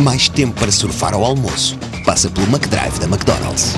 mais tempo para surfar ao almoço? Passa pelo McDrive da McDonald's.